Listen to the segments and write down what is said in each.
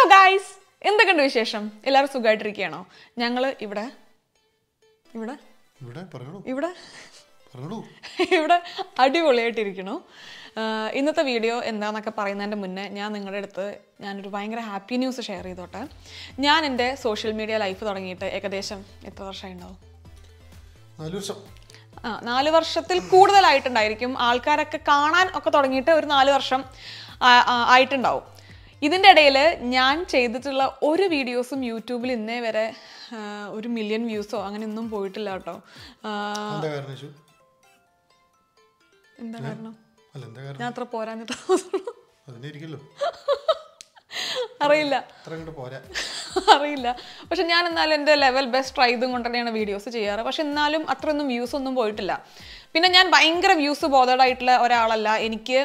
Hello guys എന്തൊക്കെയുണ്ട് വിശേഷം? എല്ലാവരും സുഖമായിട്ടിരിക്കുകയാണോ? ഞങ്ങൾ ഇവിടെ ഇവിടെ? ഇവിടെ ഇവിടെ? അടിപൊളിയായിട്ടിരിക്കണു ഇന്നത്തെ വീഡിയോ എന്താണെന്നൊക്കെ പറയുന്നതിന്റെ മുന്നേ ഞാൻ നിങ്ങളുടെ അടുത്ത് ഞാനൊരു ഭയങ്കര ഹാപ്പി ന്യൂസ് ഷെയർ ചെയ്തോട്ടെ. ഞാൻ എന്റെ സോഷ്യൽ മീഡിയ ലൈഫ് തുടങ്ങിയിട്ട് ഏകദേശം എത്ര വർഷമായി ഉണ്ടാവും? ആ നാല് വർഷത്തിൽ കൂടുതലായിട്ടുണ്ടായിരിക്കും. ആൾക്കാരൊക്കെ കാണാൻ ഒക്കെ തുടങ്ങിയിട്ട് ഒരു നാല് വർഷം ആയിട്ടുണ്ടാവും. ഇതിന്റെ ഇടയിൽ ഞാൻ ചെയ്തിട്ടുള്ള ഒരു വീഡിയോസും യൂട്യൂബിൽ ഇന്നേ വരെ ഒരു മില്യൺ വ്യൂസോ അങ്ങനെ ഒന്നും പോയിട്ടില്ല കേട്ടോ. എന്താ കാരണം ഞാൻ അത്ര പോരാഞ്ഞിട്ടോ അറിയില്ല. അറിയില്ല. പക്ഷെ ഞാൻ എന്നാലും എന്റെ ലെവൽ ബെസ്റ്റ് ട്രൈ ചെയ്തും കൊണ്ട് തന്നെയാണ് വീഡിയോസ് ചെയ്യാറ്. പക്ഷെ എന്നാലും അത്രയൊന്നും വ്യൂസ് ഒന്നും പോയിട്ടില്ല. പിന്നെ ഞാൻ ഭയങ്കര വ്യൂസ് ബോധേഡ് ആയിട്ടുള്ള ഒരാളല്ല. എനിക്ക്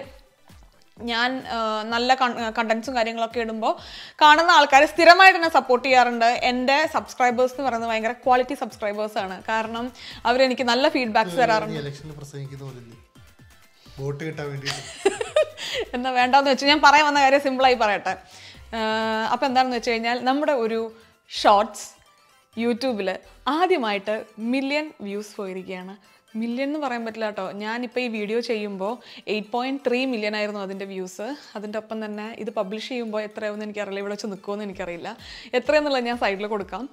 ഞാൻ നല്ല കണ്ടൻസും കാര്യങ്ങളൊക്കെ ഇടുമ്പോൾ കാണുന്ന ആൾക്കാർ സ്ഥിരമായിട്ട് എന്നെ സപ്പോർട്ട് ചെയ്യാറുണ്ട്. എന്റെ സബ്സ്ക്രൈബേഴ്സ് എന്ന് പറയുന്നത് ഭയങ്കര ക്വാളിറ്റി സബ്സ്ക്രൈബേഴ്സ് ആണ്. കാരണം അവരെനിക്ക് നല്ല ഫീഡ്ബാക്ക്സ് തരാറുണ്ട്. വോട്ട് കിട്ടാൻ വേണ്ടി എന്നാ വേണ്ടാന്ന് വെച്ചാൽ ഞാൻ പറയാൻ വന്ന കാര്യം സിമ്പിളായി പറയട്ടെ. അപ്പോൾ എന്താണെന്ന് വെച്ച് കഴിഞ്ഞാൽ നമ്മുടെ ഒരു ഷോർട്സ് യൂട്യൂബിൽ ആദ്യമായിട്ട് മില്യൺ വ്യൂസ് പോയിരിക്കുകയാണ്. മില്യൺ എന്ന് പറയാൻ പറ്റില്ല കേട്ടോ. ഞാനിപ്പോൾ ഈ വീഡിയോ ചെയ്യുമ്പോൾ എയ്റ്റ് പോയിന്റ് ത്രീ മില്യൺ ആയിരുന്നു അതിന്റെ വ്യൂസ് അതിന്റെ ഒപ്പം തന്നെ ഇത് പബ്ലിഷ് ചെയ്യുമ്പോൾ എത്രയാവുമെന്ന് എനിക്കറിയില്ല. ഇവിടെ വെച്ച് നിൽക്കുമെന്ന് എനിക്കറിയില്ല. എത്രയെന്നുള്ളത് ഞാൻ സൈഡിൽ കൊടുക്കാം.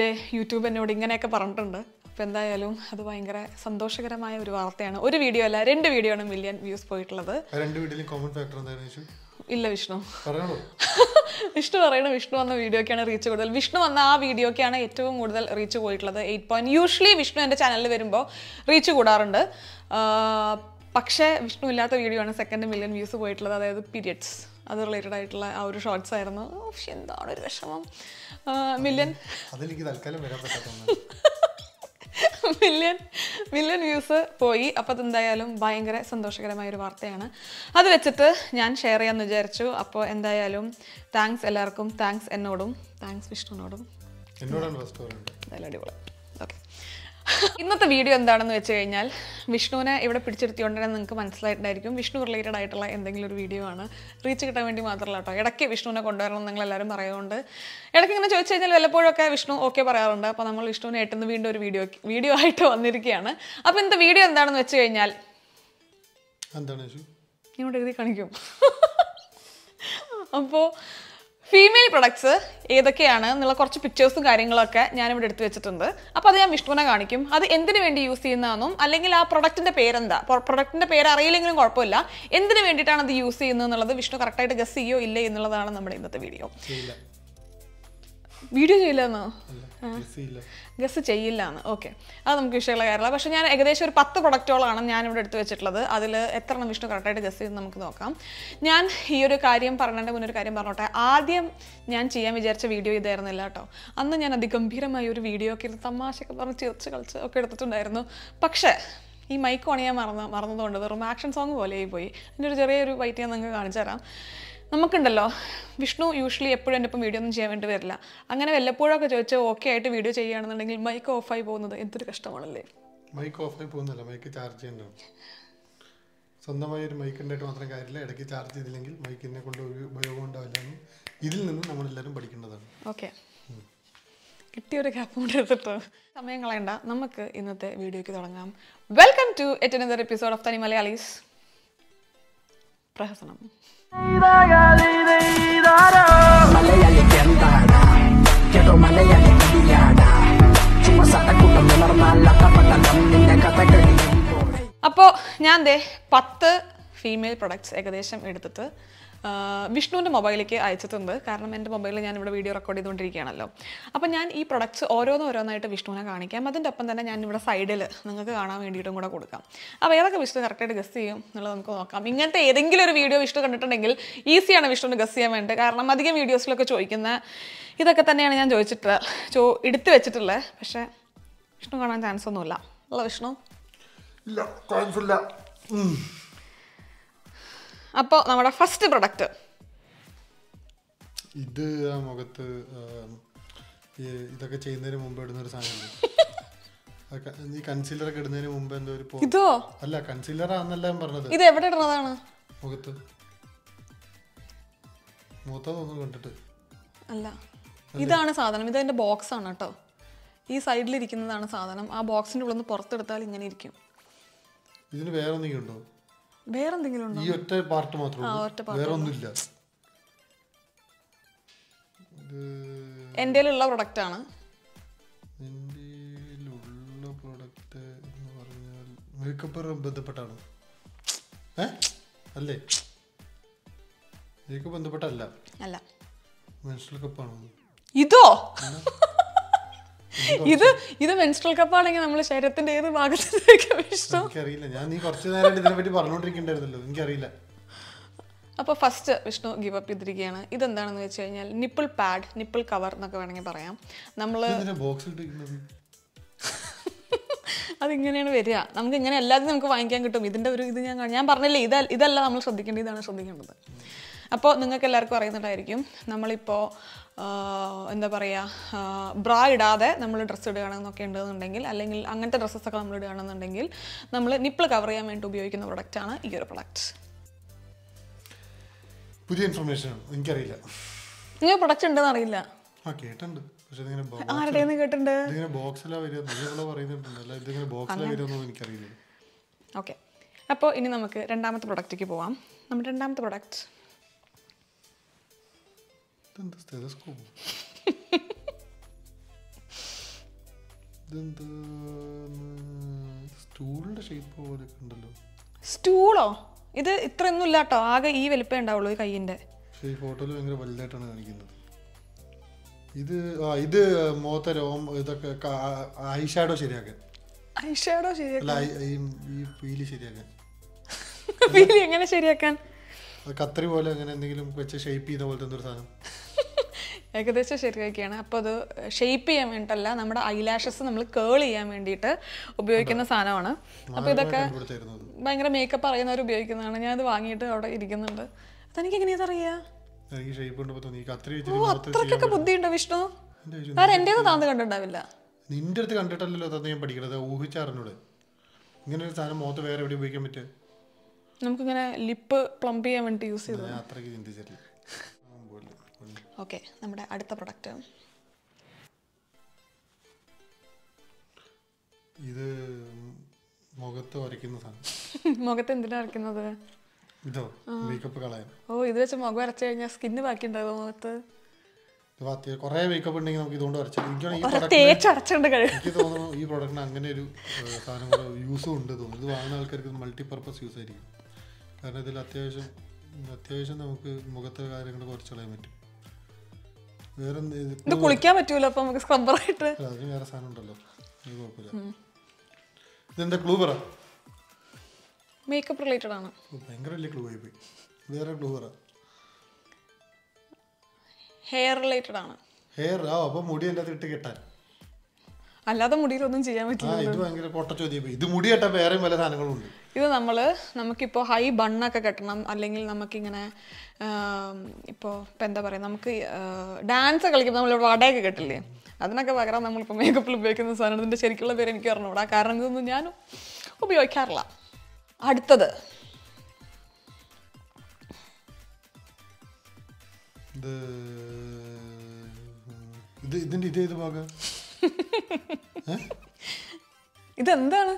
ദേ യൂട്യൂബ് എന്നോട് ഇങ്ങനെയൊക്കെ പറഞ്ഞിട്ടുണ്ട്. അപ്പോൾ എന്തായാലും അത് ഭയങ്കര സന്തോഷകരമായ ഒരു വാർത്തയാണ്. ഒരു വീഡിയോ അല്ല രണ്ട് വീഡിയോ ആണ് മില്യൺ വ്യൂസ് പോയിട്ടുള്ളത്. രണ്ട് വീഡിയോയിലും കോമൺ ഫാക്ടർ എന്തായിരുന്നു ഇല്ല വിഷ്ണു. വിഷ്ണു പറയണ വിഷ്ണു വന്ന വീഡിയോക്കാണ് റീച്ച് കൂടുതൽ. വിഷ്ണു വന്ന ആ വീഡിയോക്കാണ് ഏറ്റവും കൂടുതൽ റീച്ച് പോയിട്ടുള്ളത്. എയ്റ്റ് പോയിന്റ് യൂഷ്വലി വിഷ്ണു എന്റെ ചാനലിൽ വരുമ്പോൾ റീച്ച് കൂടാറുണ്ട്. പക്ഷേ വിഷ്ണു ഇല്ലാത്ത വീഡിയോ ആണ് സെക്കൻഡ് മില്യൺ വ്യൂസ് പോയിട്ടുള്ളത്. അതായത് പീരിയഡ്സ് അത് റിലേറ്റഡ് ആയിട്ടുള്ള ആ ഒരു ഷോർട്സ് ആയിരുന്നു. എന്താണ് ഒരു വിഷമം. മില്യൺ അതെനിക്ക് തൽക്കാലം വരാൻ പറ്റാത്ത മില്യൺ മില്യൺ വ്യൂസ് പോയി. അപ്പോൾ അതെന്തായാലും ഭയങ്കര സന്തോഷകരമായ ഒരു വാർത്തയാണ്. അത് വെച്ചിട്ട് ഞാൻ ഷെയർ ചെയ്യാമെന്ന് വിചാരിച്ചു. അപ്പോൾ എന്തായാലും താങ്ക്സ് എല്ലാവർക്കും. താങ്ക്സ് എന്നോടും. താങ്ക്സ് വിഷ്ണുവിനോടും. അടിപൊളി. ഇന്നത്തെ വീഡിയോ എന്താണെന്ന് വെച്ച് കഴിഞ്ഞാൽ വിഷ്ണുവിനെ ഇവിടെ പിടിച്ചിരുത്തിയോണ്ടെന്ന് നിങ്ങൾക്ക് മനസ്സിലായിട്ടുണ്ടായിരിക്കും. വിഷ്ണു റിലേറ്റഡ് ആയിട്ടുള്ള എന്തെങ്കിലും ഒരു വീഡിയോ ആണ്. റീച്ച് കിട്ടാൻ വേണ്ടി മാത്രമല്ല കേട്ടോ. ഇടയ്ക്ക് വിഷ്ണുവിനെ കൊണ്ടുവരണം എന്ന് നിങ്ങൾ എല്ലാവരും പറയുന്നുണ്ട്. ഇടയ്ക്ക് ഇങ്ങനെ ചോദിച്ചു കഴിഞ്ഞാൽ വല്ലപ്പോഴൊക്കെ വിഷ്ണു ഓക്കെ പറയാറുണ്ട്. അപ്പോൾ നമ്മൾ വിഷ്ണുവിനെ ഏട്ടുന്ന വീണ്ടും ഒരു വീഡിയോ വീഡിയോ ആയിട്ട് വന്നിരിക്കുകയാണ്. അപ്പോൾ ഇന്നത്തെ വീഡിയോ എന്താണെന്ന് വെച്ച് കഴിഞ്ഞാൽ എന്താണ് ഇവിടെ എഴുതി കാണിക്കും. അപ്പോൾ ഫീമെയിൽ പ്രൊഡക്ട്സ് ഏതൊക്കെയാണ് എന്നുള്ള കുറച്ച് പിക്ചേഴ്സും കാര്യങ്ങളൊക്കെ ഞാനിവിടെ എടുത്തു വെച്ചിട്ടുണ്ട്. അപ്പോൾ അത് ഞാൻ വിഷ്ണുവിനെ കാണിക്കും. അത് എന്തിനു വേണ്ടി യൂസ് ചെയ്യുന്നതെന്നും അല്ലെങ്കിൽ ആ പ്രൊഡക്റ്റിന്റെ പേരെന്താ? പ്രൊഡക്റ്റിന്റെ പേര് അറിയില്ലെങ്കിലും കുഴപ്പമില്ല. എന്തിനു വേണ്ടിയിട്ടാണ് അത് യൂസ് ചെയ്യുന്നത് എന്നുള്ളത് വിഷ്ണു കറക്റ്റായിട്ട് ഗസ് ചെയ്യോ ഇല്ലേ എന്നുള്ളതാണ് നമ്മുടെ ഇന്നത്തെ വീഡിയോ വീഡിയോ ചെയ്യില്ലെന്നോ? എന്നോ ഗസ് ചെയ്യില്ല. എന്ന് ഓക്കെ അത് നമുക്ക് വിഷയമുള്ള കാര്യമില്ല. പക്ഷേ ഞാൻ ഏകദേശം ഒരു പത്ത് പ്രൊഡക്റ്റുകളാണ് ഞാൻ ഇവിടെ എടുത്തു വെച്ചിട്ടുള്ളത്. അതിൽ എത്ര എണ്ണം വിഷ്ണു കറക്റ്റായിട്ട് ഗസ് ചെയ്ത് നമുക്ക് നോക്കാം. ഞാൻ ഈ ഒരു കാര്യം പറഞ്ഞതിന്റെ മുന്നൊരു കാര്യം പറഞ്ഞോട്ടെ. ആദ്യം ഞാൻ ചെയ്യാൻ വിചാരിച്ച വീഡിയോ ഇതായിരുന്നില്ല കേട്ടോ. അന്ന് ഞാൻ അതിഗംഭീരമായ ഒരു വീഡിയോ ഒക്കെ ഇരുന്ന് തമാശയൊക്കെ പറഞ്ഞ് ചിരിച്ച് കളിച്ച് ഒക്കെ എടുത്തിട്ടുണ്ടായിരുന്നു. പക്ഷേ ഈ മൈക്ക് ഓൺ ചെയ്യാൻ മറന്ന മറന്നതുകൊണ്ട് വെറും ആക്ഷൻ സോങ് പോലെയായി പോയി. എന്റെ ഒരു ചെറിയൊരു വൈറ്റ് ഞാൻ നിങ്ങൾക്ക് കാണിച്ചു തരാം നമുക്കുണ്ടല്ലോ. വിഷ്ണു യൂഷ്വലി എപ്പോഴും എന്റെ ഒപ്പം വീഡിയോ ഒന്നും ചെയ്യാൻ വേണ്ടി വരില്ല. അങ്ങനെ വല്ലപ്പോഴൊക്കെ ചോദിച്ച് ഓക്കെ ആയിട്ട് വീഡിയോ ചെയ്യുകയാണെന്നുണ്ടെങ്കിൽ മൈക്ക് ഓഫായി പോകുന്നത് എന്തൊരു കഷ്ടമാണല്ലേ? മൈക്ക് ഓഫായി പോകുന്നില്ല മൈക്ക് ചാർജ് ചെയ്യണം സ്വന്തമായി ഒരു മൈക്ക് ഉണ്ടായിട്ട് മാത്രം കാര്യമില്ല. ഇടയ്ക്ക് ചാർജ് ചെയ്തില്ലെങ്കിൽ മൈക്കിനെ കൊണ്ട് ഒരു ഉപയോഗം ഉണ്ടാവില്ല എന്ന് ഇതിൽ നിന്ന് നമ്മളെല്ലാവരും പഠിക്കേണ്ടതാണ്. ഓക്കെ കിട്ടിയൊരു ഗ്യാപ്പ് കൊണ്ട് എടുത്തിട്ട്. സമയം കളയണ്ട. നമുക്ക് ഇന്നത്തെ വീഡിയോയ്ക്ക് തുടങ്ങാം. Welcome to yet another episode of തനി മലയാളീസ് പ്രഹസനം. അപ്പോൾ ഞാൻ ദേ പത്ത് ഫീമെയിൽ പ്രൊഡക്ട്സ് ഏകദേശം എടുത്തിട്ട് വിഷ്ണുവിന്റെ മൊബൈലിലേക്ക് അയച്ചിട്ടുണ്ട്. കാരണം എന്റെ മൊബൈലിൽ ഞാൻ ഇവിടെ വീഡിയോ റെക്കോർഡ് ചെയ്തുകൊണ്ടിരിക്കുകയാണല്ലോ. അപ്പോൾ ഞാൻ ഈ പ്രൊഡക്ട്സ് ഓരോന്നോരോന്നായിട്ട് വിഷ്ണുവിനെ കാണിക്കാം. അതിന്റെ ഒപ്പം തന്നെ ഞാൻ ഇവിടെ സൈഡിൽ നിങ്ങൾക്ക് കാണാൻ വേണ്ടിയിട്ടും കൂടെ കൊടുക്കാം. അപ്പോൾ ഏതൊക്കെ വിഷ്ണു കറക്റ്റായിട്ട് ഗസ് ചെയ്യും എന്നുള്ളത് നമുക്ക് നോക്കാം. ഇങ്ങനത്തെ ഏതെങ്കിലും ഒരു വീഡിയോ വിഷ്ണു കണ്ടിട്ടുണ്ടെങ്കിൽ ഈസിയാണ് വിഷ്ണുവിന് ഗസ് ചെയ്യാൻ വേണ്ടി കാരണം അധികം വീഡിയോസിലൊക്കെ ചോദിക്കുന്ന ഇതൊക്കെ തന്നെയാണ് ഞാൻ ചോദിച്ചിട്ട് ചോ എടുത്തു വെച്ചിട്ടുള്ളത് പക്ഷേ വിഷ്ണു കാണാൻ ചാൻസ് ഒന്നുമില്ല. അല്ല വിഷ്ണു? ഇല്ല കുഴപ്പമില്ല അപ്പോൾ നമ്മുടെ ഫസ്റ്റ് പ്രൊഡക്റ്റ്. ഇത് ആ മുഖത്ത് ഇതൊക്കെ ചെയ്യുന്നതിന് മുമ്പ് ഇടുന്ന ഒരു സാധനം ഈ കൺസീലർ ഒക്കെ ഇടുന്നതിന് മുമ്പ് എന്തോ ഒരു ഇതോ? അല്ല കൺസീലർ ആണെന്നല്ല ഞാൻ പറഞ്ഞത്. ഇത് എവിടെ ഇടുന്നതാണ്? മുഖത്ത്. മുഖത്തൊന്നും കണ്ടിട്ട്. അല്ല. ഇതാണ് സാധനം. ഇത് അതിന്റെ ബോക്സ് ആണ് കേട്ടോ. ഈ സൈഡിൽ ഇരിക്കുന്നതാണ് സാധനം. ആ ബോക്സിന്റെ ഉള്ളിൽ നിന്ന് പുറത്തെടുത്താൽ ഇങ്ങനെ ഇരിക്കും. ഇതിന് വേറെ എന്തെങ്കിലും ഉണ്ടോ വേറെ എന്തെങ്കിലും ഉണ്ടോ? ഈ ഒറ്റ പാർട്ട് മാത്രമേ വേറെ ഒന്നുമില്ല ഇത് എന്റെ ഉള്ള. പ്രൊഡക്റ്റ് ആണ് എന്റെ ഉള്ള പ്രൊഡക്റ്റ് എന്ന് പറഞ്ഞാൽ മേക്കപ്പ് ബന്ധപ്പെട്ടാണ്. ഏ? അല്ലേ? മേക്കപ്പ് ബന്ധപ്പെട്ടല്ല. അല്ല. മെൻസ്ട്രൽ കപ്പാണോ ഇതോ? ഇത് ഇത് മെൻസ്ട്രൽ കപ്പാണെങ്കിൽ നമ്മൾ ശരീരത്തിന്റെ ഏത് ഭാഗത്തേക്ക് ഇഷ്ടം? എനിക്കറിയില്ല. ഞാൻ നീ കുറച്ച് നേരമായിട്ട് ഇതിനെ പറ്റി പറഞ്ഞുകൊണ്ടിരിക്കണ്ടായിരുന്നല്ലോ എനിക്കറിയില്ല. അപ്പോൾ ഫസ്റ്റ് വിഷ്ണു ഗിവ് അപ്പ് ചെയ്തിരിക്കുകയാണ്. ഇതെന്താണെന്ന് വെച്ച് കഴിഞ്ഞാൽ നിപ്പിൾ പാഡ് നിപ്പിൾ കവർ എന്നൊക്കെ വേണമെങ്കിൽ പറയാം. നമ്മൾ അതിങ്ങനെയാണ് വരിക. നമുക്ക് ഇങ്ങനെ എല്ലാത്തിനും നമുക്ക് വാങ്ങിക്കാൻ കിട്ടും. ഇതിന്റെ ഒരു ഇത് ഞാൻ ഞാൻ പറഞ്ഞില്ലേ ഇത ഇതല്ല നമ്മൾ ശ്രദ്ധിക്കേണ്ടത് ഇതാണ് ശ്രദ്ധിക്കേണ്ടത്. അപ്പോൾ നിങ്ങൾക്ക് എല്ലാവർക്കും അറിയുന്നുണ്ടായിരിക്കും നമ്മളിപ്പോൾ എന്താ പറയുക ബ്രാ ഇടാതെ നമ്മൾ ഡ്രസ്സ് ഇടുകയാണെന്നൊക്കെ ഉണ്ടെന്നുണ്ടെങ്കിൽ അല്ലെങ്കിൽ അങ്ങനത്തെ ഡ്രസ്സസൊക്കെ നമ്മൾ ഇടുകയാണെന്നുണ്ടെങ്കിൽ നമ്മൾ നിപ്പിൾ കവർ ചെയ്യാൻ വേണ്ടി ഉപയോഗിക്കുന്ന പ്രൊഡക്റ്റാണ് ഈ ഒരു പ്രൊഡക്റ്റ് പുതിയ ഇൻഫർമേഷൻ എനിക്കറിയില്ല. നിങ്ങൾ പ്രൊഡക്റ്റ് ഉണ്ടെന്ന് അറിയില്ല. ആ പക്ഷെ ഇതിങ്ങനെ ബോ- ആരുടെ കേട്ടിട്ടുണ്ട്? ഇതിങ്ങനെ ബോക്സിലാ വരിക. ഇതിങ്ങനെ എനിക്കറിയില്ല. ഓക്കെ അപ്പോൾ ഇനി നമുക്ക് രണ്ടാമത്തെ പ്രൊഡക്റ്റിലേക്ക് പോവാം. നമ്മുടെ രണ്ടാമത്തെ പ്രൊഡക്റ്റ് ഇതെന്താ സ്റ്റെതസ്കോപ്പ് ഇതെന്താ സ്റ്റൂളിന്റെ ഷേപ്പ് പോലെ ഉണ്ടല്ലോ സ്റ്റൂളോ ഇത് ഇത്രയൊന്നും ഇല്ല കേട്ടോ. ആകെ ഈ വലിപ്പേ ഉണ്ടാവുള്ളൂ ഈ കയ്യിന്റെ ഈ ഫോട്ടോയിൽ ഭയങ്കര വലുതായിട്ടാണ് കാണിക്കുന്നത്. ഇത് ആ ഇത് മുഖത്തെ രോമ ഇതൊക്കെ ഐ ഷാഡോ ശരിയാക്കാൻ. ഐഷാഡോ ശരിയാക്കാൻ? അല്ല ഐ- ഈ പീലി ശരിയാക്കാൻ. പീലി എങ്ങനെ ശരിയാക്കാൻ? കത്രി പോലെ അങ്ങനെ എന്തെങ്കിലും വെച്ച് ഷേപ്പ് ചെയ്ത പോലത്തെ എന്തൊരു സാധനം. ഏകദേശം ശരിയാക്കിയാണ്. അപ്പോൾ അത് ഷേപ്പ് ചെയ്യാൻ വേണ്ടിയിട്ടല്ല നമ്മുടെ ഐലാഷസ് നമ്മൾ കേൾ ചെയ്യാൻ വേണ്ടിയിട്ട് ഉപയോഗിക്കുന്ന സാധനമാണ്. അപ്പോൾ ഇതൊക്കെ ഭയങ്കര മേക്കപ്പ് അറിയുന്നവർ ഉപയോഗിക്കുന്നതാണ്. ഞാൻ അത് വാങ്ങിയിട്ട് അവിടെ ഇരിക്കുന്നുണ്ട്. അതെനിക്ക് എങ്ങനെയാ അറിയാ? അത്രയ്ക്കൊക്കെ ബുദ്ധിയുണ്ടോ വിഷ്ണു? എന്റെ വേറെ എന്റെത് താന്ന് കണ്ടിട്ടുണ്ടാവില്ല. നിന്റെ അടുത്ത് കണ്ടിട്ടല്ലോ തന്നെ ഞാൻ പഠിക്കണത്. ഊഹിച്ചറിഞ്ഞൂടെ ഇങ്ങനെ ഒരു സാധനം മുഖത്ത് വേറെ എവിടെ ഉപയോഗിക്കാൻ പറ്റുക നമുക്കിങ്ങനെ ലിപ്പ് പ്ലംപ് ചെയ്യാൻ വേണ്ടി യൂസ് ചെയ്തു അത്രയ്ക്ക് ചിന്തിച്ചിട്ടില്ല. ഓക്കെ നമ്മുടെ അടുത്ത പ്രൊഡക്റ്റ്. ഇത് മുഖത്ത് വരയ്ക്കുന്ന സാധനം. മുഖത്ത് എന്തിനാ വരയ്ക്കുന്നത്? ഇതോ മേക്കപ്പ് കളയാൻ. ഓ ഇത് വെച്ച് മുഖം വരച്ചു കഴിഞ്ഞാൽ സ്കിന്ന് ബാക്കി ഉണ്ടാകുമോ മുഖത്ത് കൊറേ മേക്കപ്പ് ഉണ്ടെങ്കിൽ നമുക്ക് ഇതുകൊണ്ട് വരച്ചു എനിക്ക് തോന്നുന്നു ഈ പ്രൊഡക്റ്റിന് അങ്ങനെ ഒരു സാധനം കൂടെ യൂസും ഉണ്ട് തോന്നുന്നു. ഇത് വാങ്ങുന്ന ആൾക്കാർക്ക് മൾട്ടിപർപ്പസ് യൂസ് ആയിരിക്കും. കാരണം ഇതിൽ അത്യാവശ്യം അത്യാവശ്യം നമുക്ക് മുഖത്തെ കാര്യങ്ങൾ കുറച്ച് കളയാൻ പറ്റും. ഇത് കുളിക്കാൻ പറ്റൂല അപ്പൊ നമുക്ക് സ്ക്രബ്ബർ ആയിട്ട്. അതിന് വേറെ സാധനം ഉണ്ടല്ലോ. അത് കുഴപ്പമില്ല. ഇതെന്താ ക്ലൂ പറ. മേക്കപ്പ് റിലേറ്റഡ് ആണ്. ഭയങ്കര വലിയ ക്ലൂ ആയിപ്പോയി വേറെ ക്ലൂ പറ. ഹെയർ റിലേറ്റഡ് ആണ്. ഹെയർ ആ അപ്പം മുടി എന്റെ അകത്ത് ഇട്ട് കെട്ടാൻ. അല്ലാതെ മുടിയിലൊന്നും ചെയ്യാൻ പറ്റില്ല ഇത് ഭയങ്കര പൊട്ട ചോദ്യം ഇത് മുടി കെട്ടാൻ വേറെയും പല സാധനങ്ങളും ഉണ്ട്. ഇത് നമ്മൾ നമുക്കിപ്പോൾ ഹൈ ബണ്ണൊക്കെ കെട്ടണം. അല്ലെങ്കിൽ നമുക്കിങ്ങനെ ഇപ്പോൾ ഇപ്പം എന്താ പറയുക നമുക്ക് ഡാൻസ് കളിക്കുമ്പോൾ നമ്മൾ വടയൊക്കെ കെട്ടില്ലേ? അതിനൊക്കെ പകരം നമ്മളിപ്പോൾ മേക്കപ്പിൽ ഉപയോഗിക്കുന്ന സാധനം ഇതിന്റെ ശരിക്കുള്ള പേര് എനിക്ക് അറിഞ്ഞൂടാ കാരണം ഇതൊന്നും ഞാനും ഉപയോഗിക്കാറില്ല. അടുത്തത്? ഇതെന്താണ്?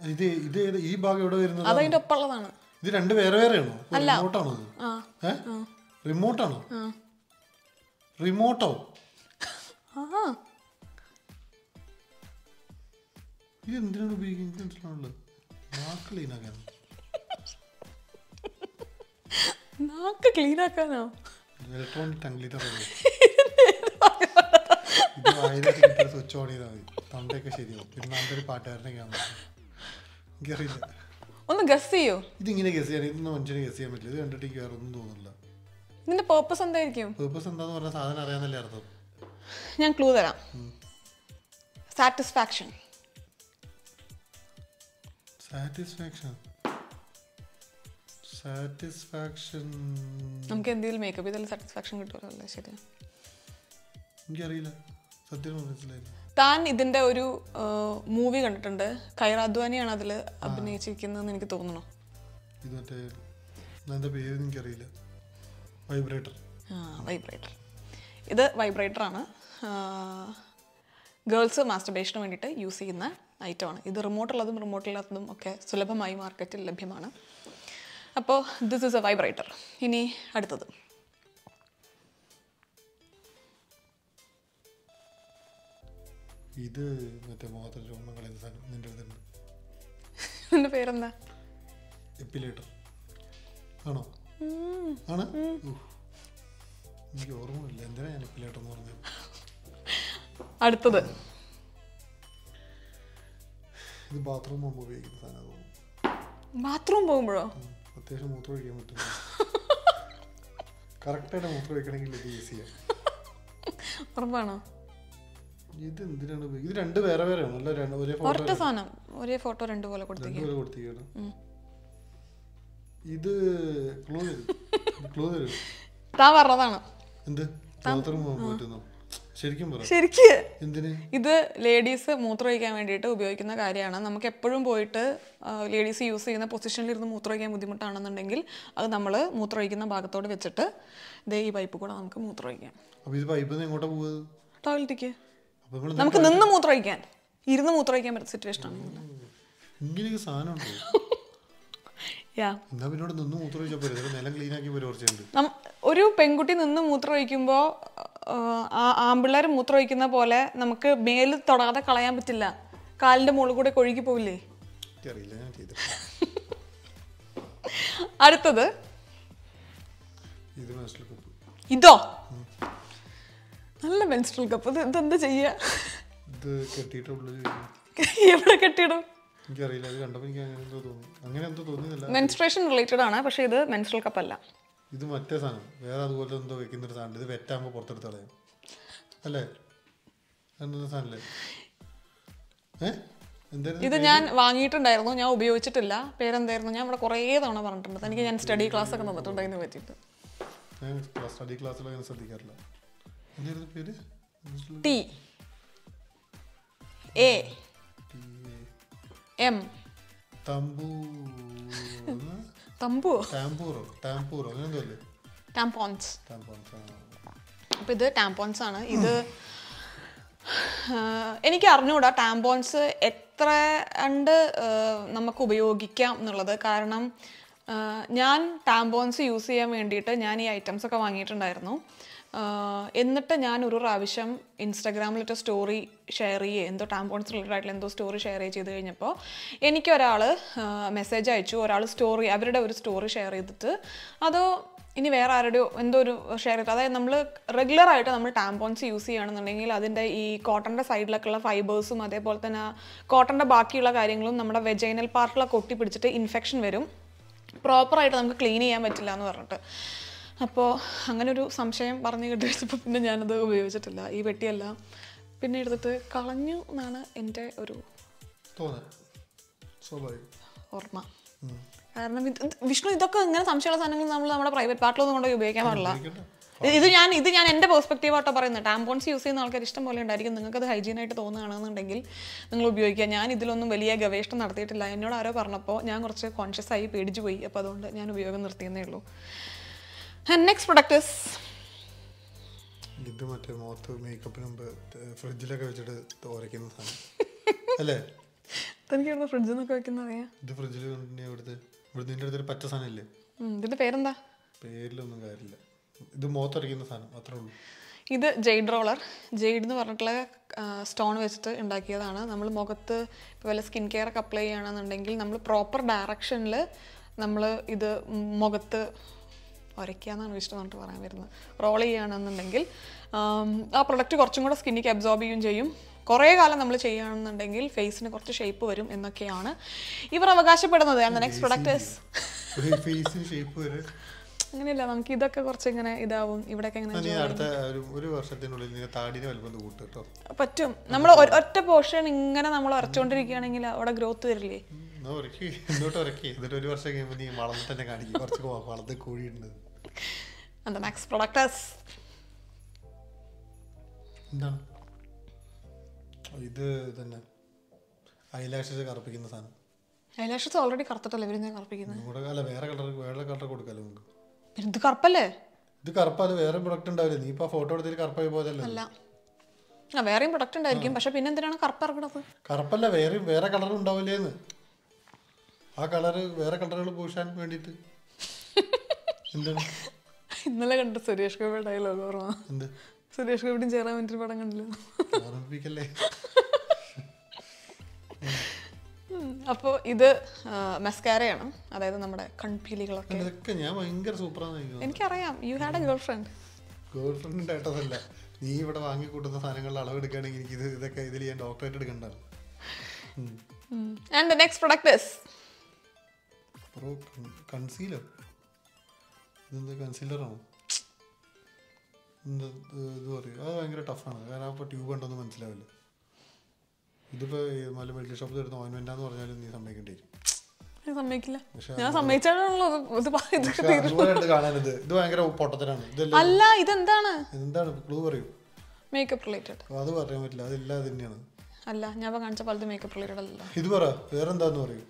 ഇത് ഇത് ഈ ഭാഗം എവിടെ വരുന്നത്? അതിന്റെ ഒപ്പമുള്ളതാണ്. ഇത് രണ്ട് വേറെ വേറെയാണോ? റിമോട്ടാണോ ഇത്? റിമോട്ടാണോ റിമോട്ടോ ഇത് എന്തിനാണ് ഉപയോഗിക്കുന്നത്? മനസ്സിലാവുള്ളത് നാക്ക് ക്ലീൻ ആക്കാൻ നാക്ക് ക്ലീൻ ആക്കാനോ? ഇലക്ട്രോണിക് ടങ് ക്ലീനർ ഇത് വായിലേക്ക് സ്വിച്ച് ഓൺ ചെയ്താൽ മതി. തൊണ്ടയൊക്കെ ശരിയാവും. പിന്നെ നല്ലൊരു പാട്ടുകാരനൊക്കെ പാട്ടുകാരനെ കാണാൻ എനിക്കറിയില്ല ഒന്ന് ഗസ് ചെയ്യോ. ഇതിങ്ങനെ ഗസ് ചെയ്യാൻ ഇതൊന്നും മനുഷ്യനെ ഗസ് ചെയ്യാൻ പറ്റില്ല. ഇത് കണ്ടിട്ട് എനിക്ക് വേറെ ഒന്നും തോന്നുന്നില്ല. ഇതിന്റെ പേർപ്പസ് എന്തായിരിക്കും? പേർപ്പസ് എന്താന്ന് പറഞ്ഞ സാധനം അറിയാന്നല്ലേ അർത്ഥം? ഞാൻ ക്ലൂ തരാം. സാറ്റിസ്ഫാക്ഷൻ സാറ്റിസ്ഫാക്ഷൻ സാറ്റിസ്ഫാക്ഷൻ നമുക്ക് എന്തെങ്കിലും മേക്കപ്പ് ചെയ്താലും സാറ്റിസ്ഫാക്ഷൻ കിട്ടുമല്ലോ അല്ലേ? ശരി എനിക്കറിയില്ല. സത്യം മനസ്സിലായില്ല. താൻ ഇതിന്റെ ഒരു മൂവി കണ്ടിട്ടുണ്ട്. കൈർ അദ്വാനിയാണ് അതിൽ അഭിനയിച്ചിരിക്കുന്നതെന്ന് എനിക്ക് തോന്നുന്നു. ഇത് മറ്റേ എന്താ പേര് എനിക്കറിയില്ല. വൈബ്രേറ്റർ ആ വൈബ്രേറ്റർ ഇത് വൈബ്രേറ്റർ ആണ്. ഗേൾസ് മാസ്റ്റർബേഷന് വേണ്ടിയിട്ട് യൂസ് ചെയ്യുന്ന ഐറ്റമാണ് ഇത് റിമോട്ടുള്ളതും റിമോട്ടില്ലാത്തതും ഒക്കെ സുലഭമായി മാർക്കറ്റിൽ ലഭ്യമാണ്. അപ്പോൾ ദിസ് ഇസ് എ വൈബ്രേറ്റർ ഇനി അടുത്തത്. ഇത് മറ്റേ മുഖത്തെ രോമം കളയുന്ന സാധനം നിന്റെ അടുത്തുണ്ട്. എന്റെ പേരെന്താ? എപ്പിലേറ്റർ ആണോ? ആണ്? എനിക്ക് ഓർമ്മയില്ല. എന്തിനാ ഞാൻ എപ്പിലേറ്റർ എന്ന് പറഞ്ഞത്? അടുത്തത്. ഇത് ബാത്റൂം പോകുമ്പോൾ ഉപയോഗിക്കുന്ന സാധനം തോന്നുന്നു. ബാത്റൂം പോകുമ്പോഴോ. അത്യാവശ്യം മൂത്രം ഒഴിക്കാൻ പറ്റും. കറക്റ്റായിട്ട് മൂത്രം ഒഴിക്കണമെങ്കിൽ ഇത് ചെയ്യാം ഉറപ്പാണോ? ഇത് എന്തിനാണ് ഇത് രണ്ട് വേറെ വേറെ ആണല്ലോ ഒരേ ഫോട്ടോ ഒരൊറ്റ സാധനം. ഒരേ ഫോട്ടോ രണ്ട് പോലെ കൊടുത്തേക്ക്. രണ്ടുപേരെ ഇത് ക്ലൂ ക്ലൂ തരും താൻ പറഞ്ഞതാണ്. എന്ത്? ബാത്റൂം പോകാൻ പറ്റുന്നു? ശരിക്കും ശരിക്ക്. ഇത് ലേഡീസ് മൂത്രമൊഴിക്കാൻ വേണ്ടിയിട്ട് ഉപയോഗിക്കുന്ന കാര്യമാണ്. നമുക്ക് എപ്പോഴും പോയിട്ട് ലേഡീസ് യൂസ് ചെയ്യുന്ന പൊസിഷനിൽ ഇരുന്ന് മൂത്രമൊഴിക്കാൻ ബുദ്ധിമുട്ടാണെന്നുണ്ടെങ്കിൽ അത് നമ്മൾ മൂത്രമൊഴിക്കുന്ന ഭാഗത്തോട് വെച്ചിട്ട് ദേ ഈ പൈപ്പ് കൂടെ നമുക്ക് മൂത്രമൊഴിക്കാം ഇത് ടോയ്ലറ്റിക്ക് നമുക്ക് നിന്ന് മൂത്രമൊഴിക്കാൻ. ഇരുന്ന് മൂത്രമൊഴിക്കാൻ പറ്റുന്ന സിറ്റുവേഷൻ ആണ് ഇങ്ങനെയൊക്കെ സാധനം ഒരു പെൺകുട്ടി നിന്ന് മൂത്രമൊഴിക്കുമ്പോൾ ആമ്പിള്ളേർ മൂത്രമൊഴിക്കുന്ന പോലെ നമുക്ക് മേൽ തൊടാതെ കളയാൻ പറ്റില്ല. കാലിന്റെ മുകളിൽ കൂടെ കൊഴുകി പോവില്ലേ? അടുത്തത്. ഇതോ നല്ല മെൻസ്ട്രൽ കപ്പ്. ഇത് ഇതെന്താ ചെയ്യുക ഇത് കെട്ടിയിട്ടുള്ള എവിടെ കെട്ടിയിടും? എനിക്കറിയില്ല അത് കണ്ടപ്പോൾ എനിക്ക് അങ്ങനെ എന്തോ തോന്നി. അങ്ങനെ എന്തോ തോന്നിയതല്ല. മെൻസ്ട്രേഷൻ റിലേറ്റഡ് ആണ് പക്ഷേ ഇത് മെൻസ്ട്രൽ കപ്പ് അല്ല. ഇത് മറ്റേ സാധനം. വേറെ അതുപോലെ എന്തോ വെക്കുന്നൊരു സാധനം ഇത് വെറ്റാകുമ്പോൾ പുറത്തെടുത്ത് കളയാം. അല്ലേ? എന്താ സാധനല്ലേ? ഏ? എന്തായിരുന്നു ഇത് ഞാൻ വാങ്ങിയിട്ടുണ്ടായിരുന്നു ഞാൻ ഉപയോഗിച്ചിട്ടില്ല. പേരെന്തായിരുന്നു? ഞാൻ ഇവിടെ കുറേ തവണ പറഞ്ഞിട്ടുണ്ട്. എനിക്ക് ഞാൻ സ്റ്റഡി ക്ലാസ് ഒക്കെ തന്നിട്ടുണ്ട് അതിനെ പറ്റിയിട്ട്. സ്റ്റഡി ശ്രദ്ധിക്കാറില്ല. എന്തായിരുന്നു പേര് T A M tampon tampon ടാമ്പൂറോ ടാമ്പൂറോ അങ്ങനെ എന്തോ അല്ലേ ടാംപോൺസ് ടാമ്പോൺസ് അപ്പോൾ ഇത് ടാംപോൺസ് ആണ്. ഇത് എനിക്ക് അറിഞ്ഞൂടാ ടാമ്പോൺസ് എത്ര കണ്ട് നമുക്ക് ഉപയോഗിക്കാം എന്നുള്ളത്. കാരണം ഞാൻ ടാമ്പോൺസ് യൂസ് ചെയ്യാൻ വേണ്ടിയിട്ട് ഞാൻ ഈ ഐറ്റംസ് ഒക്കെ വാങ്ങിയിട്ടുണ്ടായിരുന്നു. എന്നിട്ട് ഞാൻ ഒരു പ്രാവശ്യം ഇൻസ്റ്റാഗ്രാമിലിട്ട് സ്റ്റോറി ഷെയർ ചെയ്യുക എന്തോ ടാമ്പോൺസ് റിലേറ്റഡ് ആയിട്ടുള്ള എന്തോ സ്റ്റോറി ഷെയർ ചെയ്ത് കഴിഞ്ഞപ്പോൾ എനിക്കൊരാൾ മെസ്സേജ് അയച്ചു. ഒരാൾ സ്റ്റോറി അവരുടെ ഒരു സ്റ്റോറി ഷെയർ ചെയ്തിട്ട് അതോ ഇനി വേറെ ആരുടെയോ എന്തോ ഒരു ഷെയർ ചെയ്തു അതായത് നമ്മൾ റെഗുലർ ആയിട്ട് നമ്മൾ ടാമ്പോൺസ് യൂസ് ചെയ്യുകയാണെന്നുണ്ടെങ്കിൽ അതിന്റെ ഈ കോട്ടന്റെ സൈഡിലൊക്കെയുള്ള ഫൈബേഴ്സും അതേപോലെ തന്നെ കോട്ടന്റെ ബാക്കിയുള്ള കാര്യങ്ങളും നമ്മുടെ വെജൈനൽ പാർട്ടിലൊക്കെ ഒട്ടിപ്പിടിച്ചിട്ട് ഇൻഫെക്ഷൻ വരും. പ്രോപ്പറായിട്ട് നമുക്ക് ക്ലീൻ ചെയ്യാൻ പറ്റില്ല എന്ന് പറഞ്ഞിട്ട്. അപ്പോൾ അങ്ങനെ ഒരു സംശയം പറഞ്ഞു കിട്ടിയപ്പോൾ പിന്നെ ഞാനത് ഉപയോഗിച്ചിട്ടില്ല. ഈ വെട്ടിയല്ല പിന്നെ എടുത്തിട്ട് കളഞ്ഞു എന്നാണ് എന്റെ ഒരു ഓർമ്മ. കാരണം വിഷ്ണു ഇതൊക്കെ ഇങ്ങനെ സംശയമുള്ള സാധനങ്ങൾ നമ്മൾ നമ്മുടെ പ്രൈവറ്റ് പാർട്ടിലൊന്നും കൊണ്ടുപോയി ഉപയോഗിക്കാൻ പാടില്ല. ഇത് ഞാൻ ഇത് ഞാൻ എന്റെ പെർസ്പെക്റ്റീവ് ആട്ടോ പറയുന്നത്. ടാമ്പോൺസ് യൂസ് ചെയ്യുന്ന ആൾക്കാർ ഇഷ്ടം പോലെ ഉണ്ടായിരിക്കും. നിങ്ങൾക്ക് അത് ഹൈജീനായിട്ട് തോന്നുകയാണെന്നുണ്ടെങ്കിൽ നിങ്ങൾ ഉപയോഗിക്കുക. ഞാൻ ഇതിലൊന്നും വലിയ ഗവേഷണം നടത്തിയിട്ടില്ല. എന്നോട് ആരോ പറഞ്ഞപ്പോൾ ഞാൻ കുറച്ച് കോൺഷ്യസ് ആയി പേടിച്ചു പോയി. അപ്പോൾ അതുകൊണ്ട് ഞാൻ ഉപയോഗം നിർത്തിയെന്നേ ഉള്ളൂ. നെക്സ്റ്റ് പ്രൊഡക്റ്റ് ഇസ് ഇത് മറ്റേ മുഖത്ത് മേക്കപ്പിന് മുമ്പ് ഫ്രിഡ്ജിലൊക്കെ വെച്ചിട്ട് തോരയ്ക്കുന്ന സാധനം. അല്ലേ? തനിക്ക് ഇവിടുന്ന് ഫ്രിഡ്ജിൽ നിന്നൊക്കെ വെക്കുന്ന അറിയാം. ഇത് ഫ്രിഡ്ജിൽ ഇവിടുത്തെ ഇവിടുന്ന് ഇതിന്റെ അടുത്തൊരു പച്ച സാധനം ഇല്ലേ? ഇതിന്റെ പേരെന്താ? പേരിലൊന്നും കാര്യമില്ല. ഇത് മുഖത്തടിക്കുന്ന സാധനം അത്രേ ഉള്ളൂ. ഇത് ജെയ്ഡ് റോളർ ജെയ്ഡ് എന്ന് പറഞ്ഞിട്ടുള്ള സ്റ്റോൺ വെച്ചിട്ട് ഉണ്ടാക്കിയതാണ്. നമ്മൾ മുഖത്ത് ഇപ്പോൾ വല്ല സ്കിൻ കെയർ ഒക്കെ അപ്ലൈ ചെയ്യണമെന്നുണ്ടെങ്കിൽ നമ്മൾ പ്രോപ്പർ ഡയറക്ഷനിൽ നമ്മൾ ഇത് മുഖത്ത് ഉരയ്ക്കുക എന്നാണ് വിഷ്ണു പറഞ്ഞിട്ട് പറയാൻ വരുന്നത്. റോൾ ചെയ്യുകയാണെന്നുണ്ടെങ്കിൽ ആ പ്രൊഡക്റ്റ് കുറച്ചും കൂടെ സ്കിന്നിക്ക് അബ്സോർബ് ചെയ്യുകയും ചെയ്യും. കുറേ കാലം നമ്മൾ ചെയ്യുകയാണെന്നുണ്ടെങ്കിൽ ഫേസിന് കുറച്ച് ഷേപ്പ് വരും എന്നൊക്കെയാണ് ഇവർ അവകാശപ്പെടുന്നത്. നെക്സ്റ്റ് പ്രൊഡക്റ്റ് അങ്ങനെയല്ല നമുക്ക് ഇതൊക്കെ കുറച്ച് ഇങ്ങനെ ഇതാവും. ഇവിടെയൊക്കെ ഇങ്ങനെ കൂട്ടും പറ്റും. നമ്മൾ ഒറ്റ പോർഷൻ ഇങ്ങനെ നമ്മൾ ഉരച്ചുകൊണ്ടിരിക്കുകയാണെങ്കിൽ അവിടെ ഗ്രോത്ത് വരില്ലേ? എന്നിട്ട് ഒരു വർഷം കഴിയുമ്പോൾ നീ വളർന്ന് തന്നെ കാണിക്കും. കുറച്ച് വളർന്ന് കൂടിയിട്ടുണ്ട് എന്താ നെക്സ്റ്റ് പ്രൊഡക്റ്റസ് എന്താണ് ഇത്. തന്നെ. ഐലാഷസ് കറുപ്പിക്കുന്ന സാധനം. ഐലാഷസ് ഓൾറെഡി കറുത്തിട്ടല്ലേ ഇവരിന്ന് കറുപ്പിക്കുന്നത് കൂടെ അല്ല വേറെ കളർ വേറെ കളർ കൊടുക്കാമല്ലോ നമുക്ക്. ഇത് കറുപ്പല്ലേ? ഇത് കറുപ്പാൽ വേറെ പ്രൊഡക്റ്റ് ഉണ്ടാവില്ല? നീ ഇപ്പൊ ഫോട്ടോ എടുത്തിട്ട് കറുപ്പായി പോയതല്ലേ? അല്ല. ആ വേറെയും പ്രൊഡക്റ്റ് ഉണ്ടായിരിക്കും. പക്ഷെ പിന്നെ എന്തിനാണ് കറുപ്പ് ഇറങ്ങണത്? കറുപ്പല്ല വേറെ വേറെ കളർ ഉണ്ടാവില്ലേന്ന്. ആ കളറ് വേറെ കളറുകൾ പൂശാൻ വേണ്ടിയിട്ട്. ഇന്നലെ കണ്ട സുരേഷ് ഗോപി ഡയലോഗ് ഓർമ്മ സുരേഷ് ഗോപിയും ചേരാൻ വേണ്ടി പടം കണ്ടില്ല. അപ്പോ അപ്പോൾ ഇത് മെസ്കാരയാണ് അതായത് നമ്മുടെ കൺപീലികളൊക്കെ. ഇതൊക്കെ ഞാൻ ഭയങ്കര സൂപ്പറാണ് എനിക്ക് എനിക്കറിയാം. You had a girlfriend girlfriend ആയിട്ടതല്ല നീ ഇവിടെ വാങ്ങി കൂട്ടുന്ന സാധനങ്ങളുടെ അളവെടുക്കുകയാണെങ്കിൽ എനിക്ക് ഇത് ഇതൊക്കെ ഇതിൽ ഞാൻ doctorate എടുക്കണ്ടാണ് and the next product is concealer ഇതെന്താ കൺസീലറാണോ എന്താ ഇത് പറയും. അത് ഭയങ്കര ടഫാണ് കാരണം അപ്പോൾ ട്യൂബ് ഉണ്ടെന്ന് മനസ്സിലാവില്ല. ഇതിപ്പോൾ നല്ല മെഡിക്കൽ ഷോപ്പിൽ തരുന്ന ഓയിൻമെന്റാന്ന് പറഞ്ഞാലും നീ സമ്മതിക്കേണ്ടി വരും. അല്ല ഇതെന്താണ്? എന്താണ് ക്ലൂ പറയൂ. മേക്കപ്പ് റിലേറ്റഡ് അത് പറയാൻ പറ്റില്ല. അതെല്ലാം അത് തന്നെയാണ്. അല്ല ഞാൻ കാണിച്ച പലത് മേക്കപ്പ് റിലേറ്റഡ് അല്ല ഇത് പറ. വേറെന്താന്ന് പറയൂ.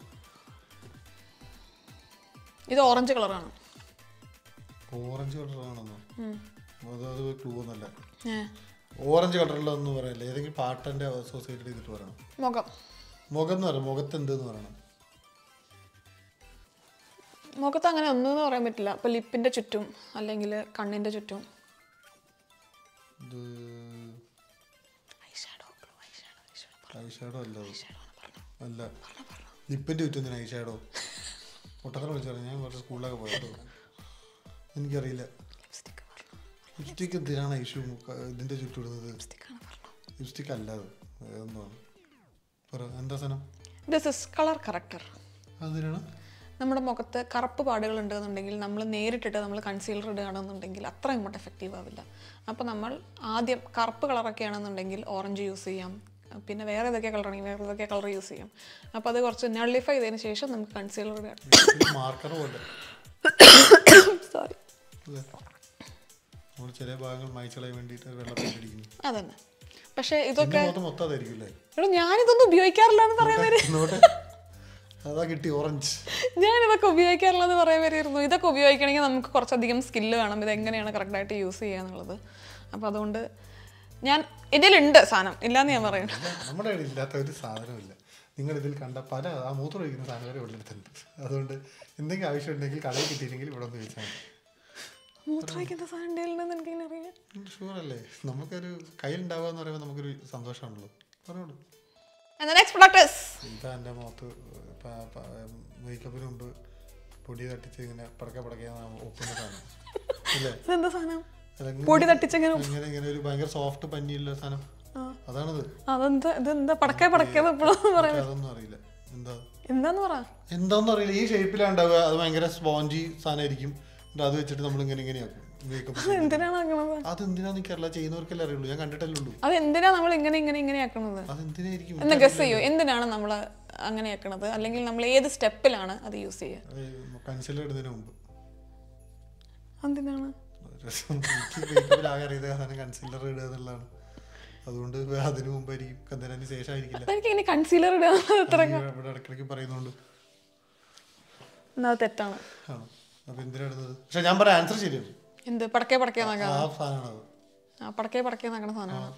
ഇത് ഓറഞ്ച് കളറാണ് ഓറഞ്ച് കളറാണെന്നോ. അത് ക്ലൂ ഒന്നല്ല ഓറഞ്ച് കളറിലൊന്നും പറയല്ല. ഏതെങ്കിലും പാട്ടന്റെ അസോസിയേറ്റ് ചെയ്തിട്ട് പറയണം. മുഖം. മുഖം എന്ന് പറയണം. മുഖത്ത് എന്തെന്ന് പറയണം. മുഖത്ത് അങ്ങനെ ഒന്നും പറയാൻ പറ്റില്ല. ഇപ്പൊ ലിപ്പിന്റെ ചുറ്റും അല്ലെങ്കിൽ കണ്ണിന്റെ ചുറ്റും. ഇത് ഐ ഷാഡോ അല്ല. ലിപ്പിന്റെ ചുറ്റും ഐഷാഡോ ഷാഡോ പൊട്ടത്തറ വിളിച്ചു ഞാൻ കുറച്ച് സ്കൂളിലൊക്കെ പോയത്. എനിക്കറിയില്ല. ലിപ്സ്റ്റിക് എന്തിനാണ് ഐഷു ഇതിന്റെ ചുറ്റുവിടുന്നത്? ലിപ്സ്റ്റിക് അല്ല അത്. വേറൊന്നുമാണ് പറ എന്താ സാധനം? ദിസ് ഇസ് കളർ കറക്റ്റർ അതിനാണ് നമ്മുടെ മുഖത്ത് കറുപ്പ് പാടുകൾ ഉണ്ടെന്നുണ്ടെങ്കിൽ നമ്മൾ നേരിട്ടിട്ട് നമ്മൾ കൺസീലർ ഇടുകയാണെന്നുണ്ടെങ്കിൽ അത്ര ഇങ്ങോട്ട് എഫക്റ്റീവ് ആവില്ല. അപ്പോൾ നമ്മൾ ആദ്യം കറുപ്പ് കളറൊക്കെ ആണെന്നുണ്ടെങ്കിൽ ഓറഞ്ച് യൂസ് ചെയ്യാം. പിന്നെ വേറെ ഏതൊക്കെ കളറാണെങ്കിൽ വേറെ ഏതൊക്കെ കളർ യൂസ് ചെയ്യാം. അപ്പോൾ അത് കുറച്ച് നള്ളിഫൈ ചെയ്തതിന് ശേഷം നമുക്ക് കൺസീലർ ഇടുക. സോറി നമ്മൾ ചില ഭാഗങ്ങൾ മായ്ച്ചളയാൻ വേണ്ടിയിട്ട് വെള്ളത്തിൽ അടിക്കുന്നു അതന്നെ. പക്ഷേ ഇതൊക്കെ ഞാനിതൊന്നും ഉപയോഗിക്കാറില്ല എന്ന് പറയാൻ അതാ കിട്ടി ഓറഞ്ച് ഞാനിതൊക്കെ ഉപയോഗിക്കാറില്ല എന്ന് പറയാൻ വരെയായിരുന്നു ഇതൊക്കെ ഉപയോഗിക്കണമെങ്കിൽ നമുക്ക് കുറച്ചധികം സ്കില്ല് വേണം. ഇത് എങ്ങനെയാണ് കറക്റ്റായിട്ട് യൂസ് ചെയ്യുക എന്നുള്ളത്. അപ്പോൾ അതുകൊണ്ട് ഞാൻ ഇതിലുണ്ട് സാധനം. ഇല്ലാന്ന് ഞാൻ പറയുന്നു. നമ്മുടെ ഇല്ലാത്ത ഒരു സാധനമില്ല നിങ്ങൾ ഇതിൽ കണ്ട പല ആ മൂത്രം ഒഴിക്കുന്ന സാധനം വരെ ഉള്ളിടത്തുണ്ട് അതുകൊണ്ട് എന്തെങ്കിലും ആവശ്യം ഉണ്ടെങ്കിൽ കടയിൽ കിട്ടിയില്ലെങ്കിൽ ഇവിടെ ഒന്ന് ചോദിച്ചാൽ മൂത്രമൊഴിക്കുന്ന സാധനം എനിക്കിങ്ങനെ അറിയാം അല്ലേ നമുക്കൊരു കയ്യിലുണ്ടാവുക എന്ന് പറയുമ്പോൾ നമുക്കൊരു സന്തോഷമാണല്ലോ. പറഞ്ഞോളൂ. ഇതാ എന്റെ മുഖത്ത് മേക്കപ്പിന് മുമ്പ് പൊടി തട്ടിച്ച് ഇങ്ങനെ പടക്കെ പടക്കെ സാധനം. അല്ലേ ഇതെന്താ സാധനം? പൊടി തട്ടിച്ചെങ്ങനെ ഇങ്ങനെ ഇങ്ങനെ ഒരു ഭയങ്കര സോഫ്റ്റ് പഞ്ഞിയുള്ള സാധനം. അതാണത്. അതെന്താ ഇതെന്താ പടക്കെ അതൊന്നും അറിയില്ല. എന്താ? എന്താന്ന് പറ? എന്താന്ന് അറിയില്ല ഈ ഷേപ്പിലാണ്ടാവുക അത് ഭയങ്കര സ്പോഞ്ചി സാധനമായിരിക്കും. എന്നിട്ട് അത് വെച്ചിട്ട് നമ്മൾ ഇങ്ങനെ ഇങ്ങനെയാക്കും ചെയ്യുന്നവർക്കല്ലേ അറിയുള്ളൂ. ഞാൻ കണ്ടിട്ടല്ലേ നമ്മൾ ഇങ്ങനെ ഇങ്ങനെ ഇങ്ങനെ ആക്കണത്? എന്ന് ഗസ് ചെയ്യൂ. എന്തിനാണ് നമ്മൾ അങ്ങനെ ആക്കണത്? അല്ലെങ്കിൽ നമ്മൾ ഏത് സ്റ്റെപ്പിലാണ് അത് യൂസ് ചെയ്യുക? കൺസിലർ ഇടുന്നതിന് മുമ്പ്. എന്തിനാണ് കൺസിലർ ഇടുക എന്നുള്ളതാണ്. അതുകൊണ്ട് അതിന് മുമ്പായിരിക്കും ശേഷമായിരിക്കില്ല. എനിക്ക് കൺസീലർ ഇടുക പറയുന്നുണ്ട്. തെറ്റാണ്. അപ്പൊ എന്തിനാ പക്ഷെ ഞാൻ പറയാം ആൻസർ ശരിയാണ് എന്ത്? പടക്കേ പടക്കേ ആ സാധനമാണ് ആ പടക്കേ പടക്കേ നാക്കണ സാധനമാണ്?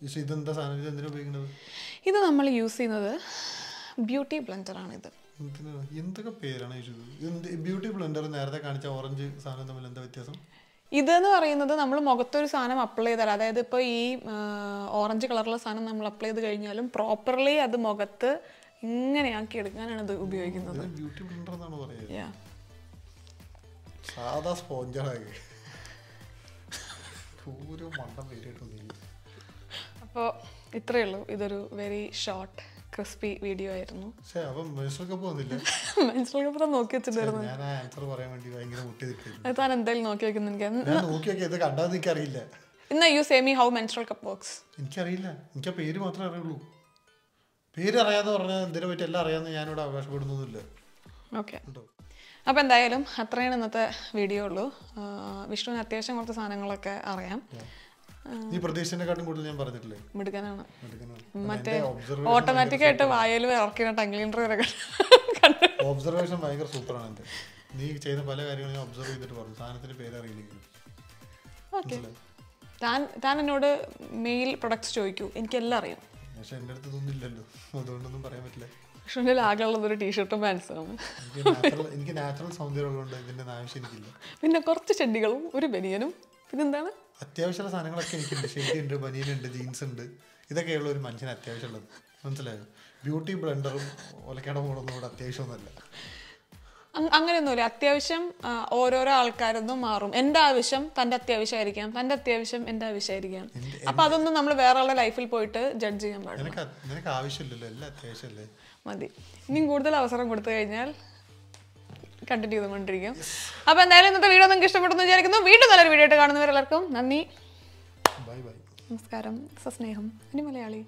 പക്ഷെ ഇതെന്താ സാധനം? ഇത് എന്തിനാ ഉപയോഗിക്കുന്നത് ഇത് നമ്മൾ യൂസ് ചെയ്യുന്നത് ബ്യൂട്ടി ബ്ലെൻഡറാണ് ഇത്. എന്തിനാ? എന്തൊക്കെ പേരാണ് ഇത്? ബ്യൂട്ടി ബ്ലെൻഡർ നേരത്തെ കാണിച്ച ഓറഞ്ച് സാധനം തമ്മിൽ എന്താ വ്യത്യാസം? ഇതെന്ന് പറയുന്നത് നമ്മൾ മുഖത്തൊരു സാധനം അപ്ലൈ ചെയ്താൽ അതായത് ഇപ്പോൾ ഈ ഓറഞ്ച് കളറുള്ള സാധനം നമ്മൾ അപ്ലൈ ചെയ്ത് കഴിഞ്ഞാലും പ്രോപ്പർലി അത് മുഖത്ത് ഇങ്ങനെയാക്കി എടുക്കാനാണ് ഇത് ഉപയോഗിക്കുന്നത്. ബ്യൂട്ടി ബ്ലെൻഡർ എന്നാണ് പറയുന്നത്. സാധാ സ്പോഞ്ചാണ്. അപ്പോൾ ഇത്രയേ ഉള്ളൂ. ഇതൊരു വെരി ഷോർട്ട് ക്രിസ്പി വീഡിയോ ആയിരുന്നു. നോക്കി വെച്ചിട്ടുണ്ടായിരുന്നു. താൻ എന്തായാലും നോക്കി ഇന്ന് you how menstrual cup works എനിക്കറിയില്ല. എനിക്ക് പേര് മാത്രമേ അറിയുള്ളൂ. പേര് അറിയാന്ന് പറഞ്ഞാൽ പറ്റി എല്ലാം അറിയാമെന്ന് ഞാനിവിടെ അവകാശപ്പെടുന്നൊന്നുമില്ല. ഓക്കെ അപ്പോൾ എന്തായാലും അത്രയാണ് ഇന്നത്തെ വീഡിയോ ഉള്ളൂ. വിഷ്ണുവിന് അത്യാവശ്യം കുറച്ച് സാധനങ്ങളൊക്കെ അറിയാം. നീ പ്രതീക്ഷിച്ചതിനെക്കാട്ടും കൂടുതൽ ഞാൻ പറഞ്ഞിട്ടില്ലേ? മിടുക്കനാണ്. മറ്റേ ഓട്ടോമാറ്റിക് ആയിട്ട് വായൽ ഇറക്കിയ ടങ് ക്ലീനർ വരെ ഒബ്സർവേഷൻ ഭയങ്കര സൂപ്പറാണ് എന്റെ. നീ ചെയ്ത പല കാര്യങ്ങളും ഞാൻ ഒബ്സർവ് ചെയ്തിട്ട് പറഞ്ഞു. സാധനത്തിന്റെ പേര് അറിയില്ലെങ്കിലും. ഓക്കെ. താൻ താൻ എന്നോട് മെയിൽ പ്രൊഡക്ട്സ് ചോദിക്കൂ. എനിക്കെല്ലാം അറിയാം. പക്ഷെ എന്റെ അടുത്ത് ഇതൊന്നും ഇല്ലല്ലോ. അതുകൊണ്ടൊന്നും പറയാൻ പറ്റില്ല. പക്ഷെ ആകെയുള്ളത് ഒരു ടീഷർട്ടും പാൻസും. എനിക്ക് നാച്ചുറൽ സൗന്ദര്യം ഉള്ളതുകൊണ്ട് ഇതിന്റെ ആവശ്യം എനിക്കില്ല പിന്നെ കുറച്ച് ചെടികളും ഒരു ബനിയനും പിന്നെന്താണ്? അത്യാവശ്യമുള്ള സാധനങ്ങളൊക്കെ എനിക്കുണ്ട്. ഷെയ്ഡ് ഉണ്ട് ബനിയനുണ്ട് ജീൻസ് ഉണ്ട് ഇതൊക്കെയുള്ള ഒരു മനുഷ്യന് അത്യാവശ്യമുള്ളത്. മനസ്സിലായോ? ബ്യൂട്ടി ബ്ലെൻഡറും ഒലക്കട മോളൊന്നും ഇവിടെ അത്യാവശ്യമൊന്നുമല്ല. അങ്- അങ്ങനെയൊന്നുമില്ല. അത്യാവശ്യം ഓരോരോ ആൾക്കാരൊന്നും മാറും. എന്റെ ആവശ്യം തന്റെ അത്യാവശ്യമായിരിക്കാം തന്റെ അത്യാവശ്യം എന്റെ ആവശ്യമായിരിക്കാം. അപ്പൊ അതൊന്നും നമ്മൾ വേറെ ലൈഫിൽ പോയിട്ട് ജഡ്ജ് ചെയ്യാൻ പാടില്ല. നിനക്ക് ആവശ്യമില്ലല്ലോ. എല്ലാം അത്യാവശ്യമല്ലേ? മതി. ഇനിയും കൂടുതൽ അവസരം കൊടുത്തു കഴിഞ്ഞാൽ കണ്ടിന്യൂ ചെയ്തുകൊണ്ടിരിക്കും. അപ്പോൾ എന്തായാലും ഇന്നത്തെ വീഡിയോ നിങ്ങൾക്ക് ഇഷ്ടപ്പെട്ടെന്ന് വിചാരിക്കുന്നു. വീണ്ടും നല്ലൊരു വീഡിയോ ആയിട്ട് കാണുന്നവരെല്ലാവർക്കും നന്ദി. ബൈ ബൈ നമസ്കാരം. സസ്നേഹം ഇനി മലയാളി.